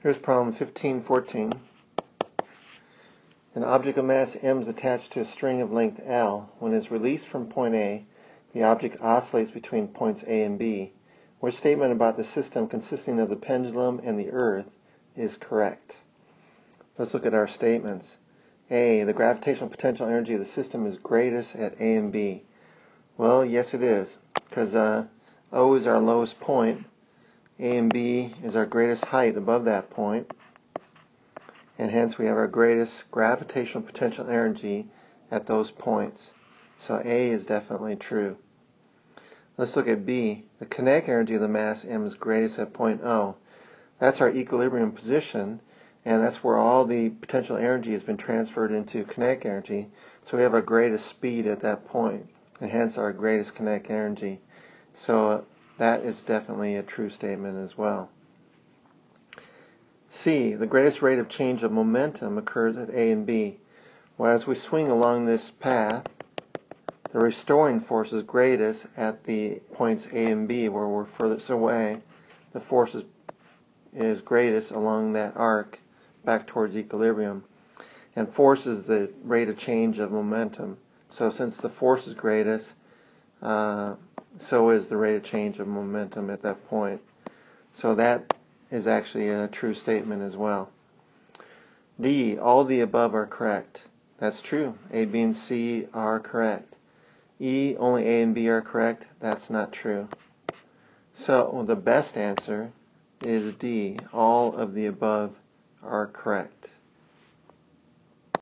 Here's problem 1514. An object of mass m is attached to a string of length L. When it is released from point A, the object oscillates between points A and B. Which statement about the system consisting of the pendulum and the earth is correct? Let's look at our statements. A. The gravitational potential energy of the system is greatest at A and B. Well, yes it is, because uh, O is our lowest point a and B is our greatest height above that point, and hence we have our greatest gravitational potential energy at those points. So A is definitely true. Let's look at B. The kinetic energy of the mass m is greatest at point O. That's our equilibrium position, and that's where all the potential energy has been transferred into kinetic energy. So we have our greatest speed at that point, and hence our greatest kinetic energy. So that is definitely a true statement as well. C. The greatest rate of change of momentum occurs at A and B. Well, as we swing along this path, the restoring force is greatest at the points A and B where we're furthest away. The force is, is greatest along that arc back towards equilibrium. And force is the rate of change of momentum. So since the force is greatest, uh, so is the rate of change of momentum at that point. So that is actually a true statement as well. D, all the above are correct. That's true. A, B, and C are correct. E, only A and B are correct. That's not true. So the best answer is D, all of the above are correct.